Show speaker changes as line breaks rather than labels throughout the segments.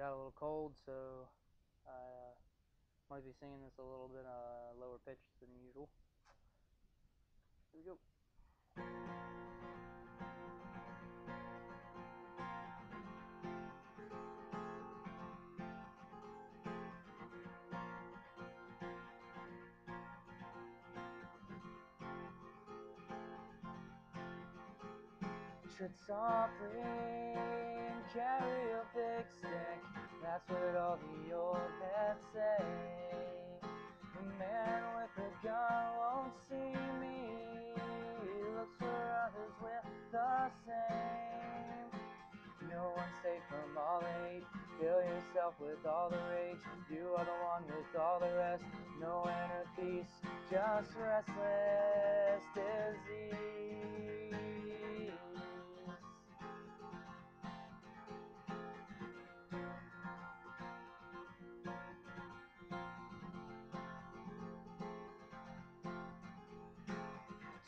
got a little cold, so I uh, might be singing this a little bit uh, lower pitch than usual. Here we go. Tread softly carry a big stick. That's what all the old heads say. The man with the gun won't see me. He looks for others with the same. No one's safe from all hate. Fill yourself with all the rage. You are the one with all the rest. No inner peace, just restless disease.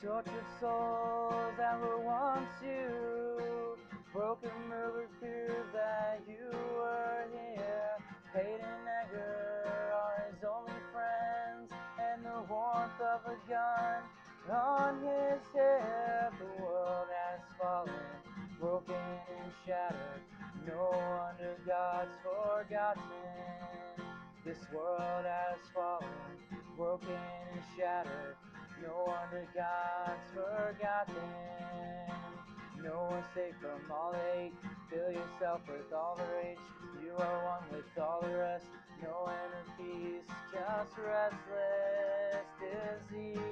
Tortured souls that were once you. Broken murdered fear that you were here. Hate and anger are his only friends. And the warmth of a gun on his head. The world has fallen, broken and shattered. No wonder God's forgotten. This world has fallen, broken and shattered no wonder God's forgotten. No one's safe from all hate. Fill yourself with all the rage. You are one with all the rest. No inner peace, just restless disease.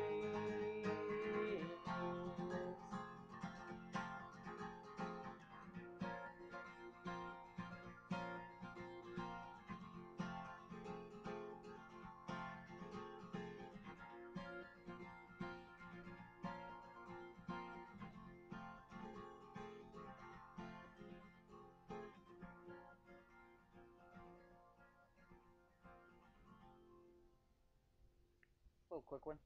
Little quick one.